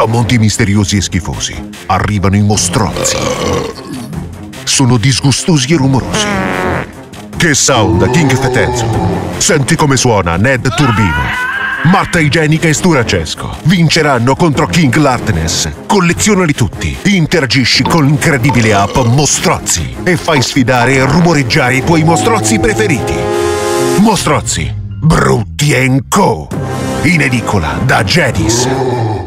Da monti misteriosi e schifosi arrivano i mostrozzi. Sono disgustosi e rumorosi. Che sound, King Fetenzo! Senti come suona Ned Turbino. Marta Igienica e Sturacesco vinceranno contro King Lartness. Collezionali tutti, interagisci con l'incredibile app Mostrozzi e fai sfidare e rumoreggiare i tuoi mostrozzi preferiti. Mostrozzi, Brutti Co. In edicola da Jedis.